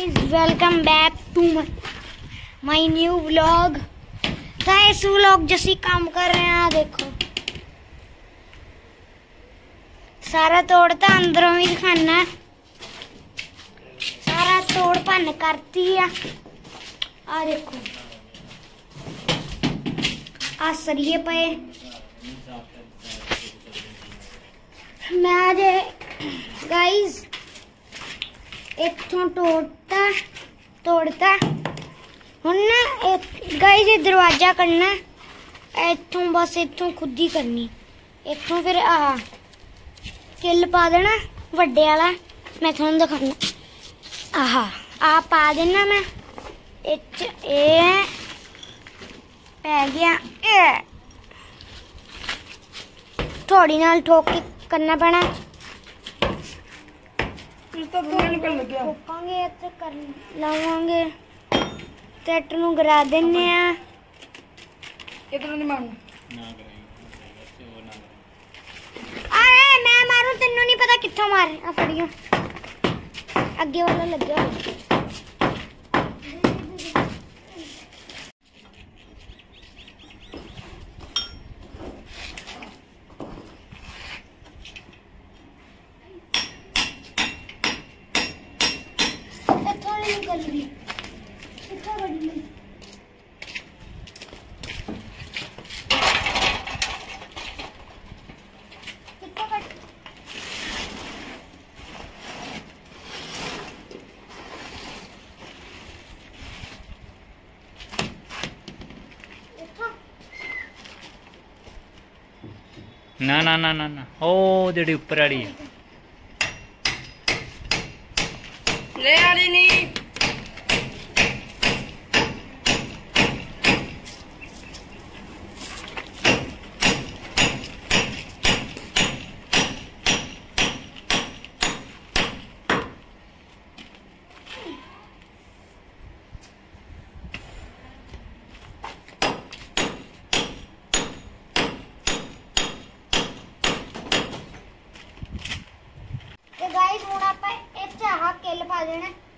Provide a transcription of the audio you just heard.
Guys welcome back to my new vlog guys vlog जैसे काम कर रहे हैं देखो। सारा तोड़ता तो अंदरों में खाना सारा तोड़ भन करती है। आ देखो। आ सरिए पे। मैं आज गाइस ਇੱਥੋਂ ਤੋੜਤਾ ਤੋੜਤਾ। ਹੁਣ ਨਾ ਗਾਇਸ ਇਹ ਦਰਵਾਜ਼ਾ ਕਰਨਾ ਇੱਥੋਂ ਬਸ ਇੱਥੋਂ ਖੁਦ ਹੀ ਕਰਨੀ। ਇੱਥੋਂ ਫਿਰ ਆਹ ਕਿੱਲ ਪਾ ਦੇਣਾ, ਵੱਡੇ ਵਾਲਾ। ਮੈਂ ਤੁਹਾਨੂੰ ਦਿਖਾਉਣਾ ਆਹਾ ਆ ਪਾ ਦੇਣਾ ਮੈਂ। ਇੱਚ ਇਹ ਪੈ ਗਿਆ। ਇਹ। ਥੋੜੀ ਨਾਲ ਠੋਕ ਕੇ ਕਰਨਾ ਪੈਣਾ। ਇਸ ਤਾਂ ਦੂਰ ਨਿਕਲ ਲੱਗਿਆ। ਠੋਕਾਂਗੇ ਤੇ ਕਰ ਲਾਵਾਂਗੇ। ਟਰੈਕਟਰ ਨੂੰ ਗਰਾ ਦਿੰਨੇ ਆ। ਇਧਰ ਨਹੀਂ ਮਾਰੂ ਆਏ ਮੈਂ ਮਾਰੂ ਤੈਨੂੰ ਨਹੀਂ ਪਤਾ ਕਿੱਥੋਂ ਮਾਰ ਆ ਫੜਿਓ ਅੱਗੇ ਵਾਲਾ ਲੱਗਿਆ ਉਹ ਗੱਲ ਨਹੀਂ ਕਿੱਥਾ ਬੜੀ ਨਹੀਂ ਨਾ ਨਾ ਨਾ ਨਾ ਨਾ। ਉਹ ਜਿਹੜੀ ਉੱਪਰ ਵਾਲੀ ਹੈ ਲੈ ਵਾਲੀ ਨਹੀਂ लगा देना।